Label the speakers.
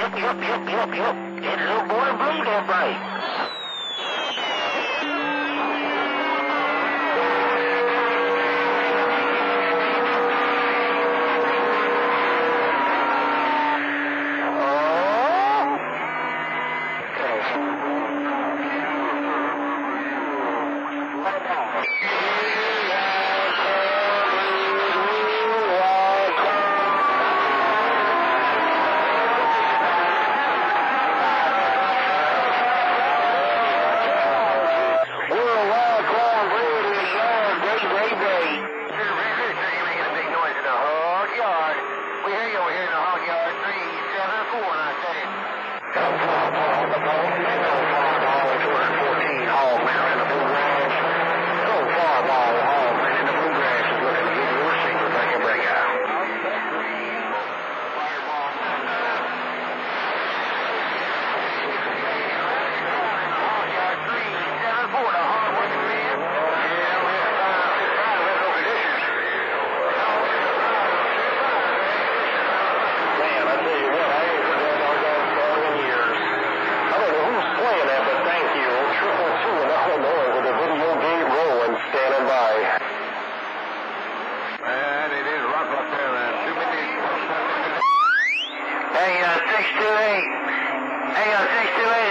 Speaker 1: Yep, yep, yep, yep, yep. That little boy blew that right. Thank you. Hey, uh, 628. Hey, uh, 628.